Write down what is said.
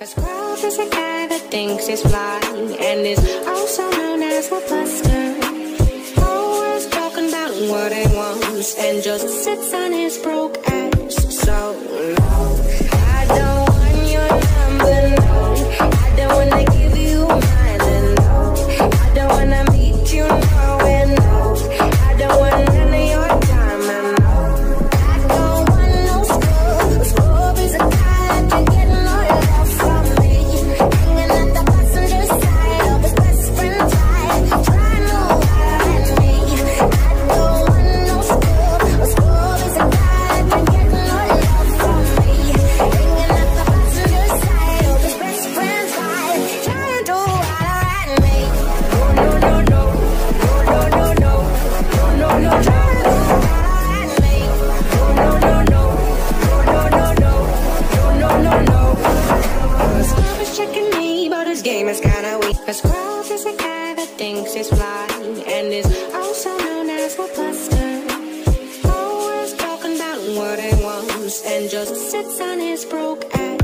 A scrub is a guy that thinks he's fly and is also known as a buster. Always talking about what he wants and just sits on his broke ass. So, no, I don't Me, but his game is kinda weak. A scrub is a guy that thinks he's fly and is also known as a buster. Always talking about what he wants and just sits on his broke ass.